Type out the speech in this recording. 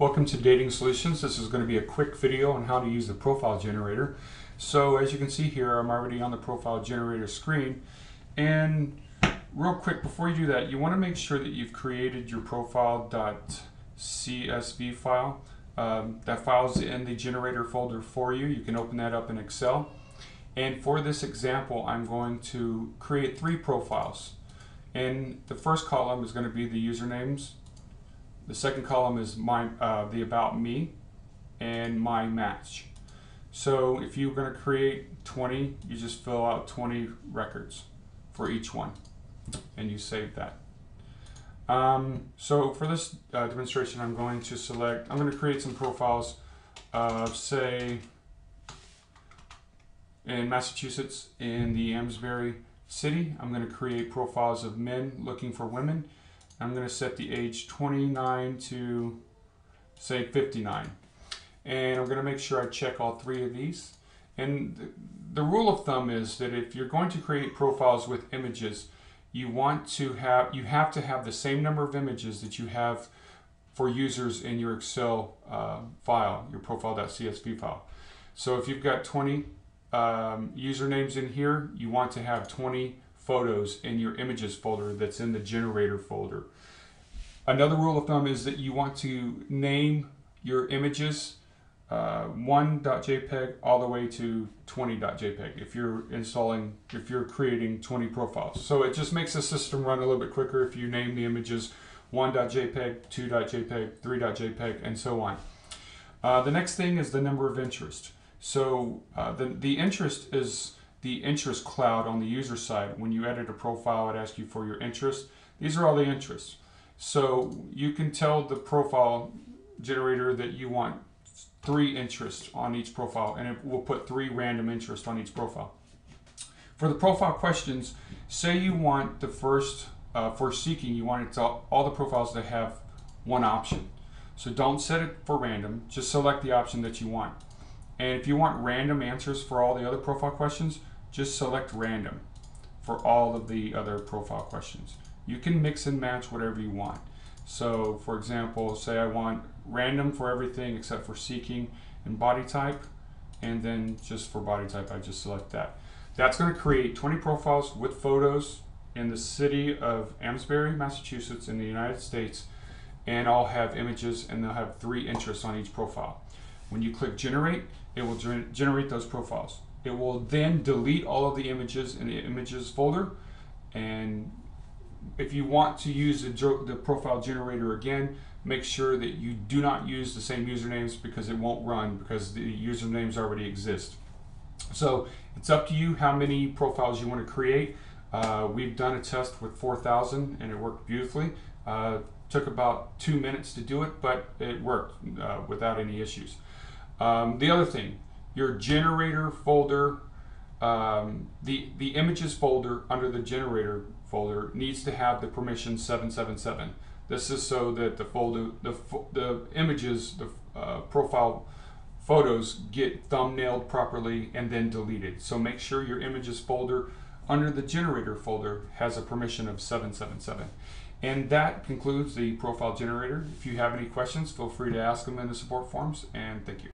Welcome to Dating Solutions. This is going to be a quick video on how to use the profile generator. So as you can see here, I'm already on the profile generator screen. And real quick, before you do that, you want to make sure that you've created your profile.csv file. Um, that file's in the generator folder for you. You can open that up in Excel. And for this example, I'm going to create three profiles. And the first column is going to be the usernames the second column is my uh, the about me and my match. So if you're going to create 20, you just fill out 20 records for each one and you save that. Um, so for this uh, demonstration, I'm going to select, I'm going to create some profiles of say in Massachusetts in the Amesbury city. I'm going to create profiles of men looking for women I'm going to set the age 29 to say 59. And I'm going to make sure I check all three of these. And the, rule of thumb is that if you're going to create profiles with images, you want to have you have to have the same number of images that you have for users in your Excel uh, file, your profile.csv file. So if you've got 20 um, usernames in here, you want to have 20 photos in your images folder that's in the generator folder. Another rule of thumb is that you want to name your images uh, 1.jpg all the way to 20.jpg if you're installing, if you're creating 20 profiles. So it just makes the system run a little bit quicker if you name the images 1.jpg, 2.jpg, 3.jpg, and so on. Uh, the next thing is the number of interest. So uh, the, the interest is the interest cloud on the user side. When you edit a profile, it asks you for your interests. These are all the interests. So you can tell the profile generator that you want three interests on each profile and it will put three random interests on each profile. For the profile questions, say you want the first, uh, for seeking, you want it to, all the profiles to have one option. So don't set it for random, just select the option that you want. And if you want random answers for all the other profile questions, just select random for all of the other profile questions. You can mix and match whatever you want. So for example, say I want random for everything except for seeking and body type, and then just for body type, I just select that. That's going to create 20 profiles with photos in the city of Amesbury, Massachusetts in the United States, and all have images and they'll have three interests on each profile. When you click generate, it will generate those profiles. It will then delete all of the images in the images folder. And if you want to use the, the profile generator again, make sure that you do not use the same usernames because it won't run because the usernames already exist. So it's up to you how many profiles you want to create. Uh, we've done a test with 4,000 and it worked beautifully. Uh, took about two minutes to do it, but it worked uh, without any issues. Um, the other thing, your generator folder, um, the, the images folder under the generator folder needs to have the permission 777. This is so that the folder, the, the images, the uh, profile photos get thumbnailed properly and then deleted. So make sure your images folder under the generator folder has a permission of 777. And that concludes the profile generator. If you have any questions, feel free to ask them in the support forms and thank you.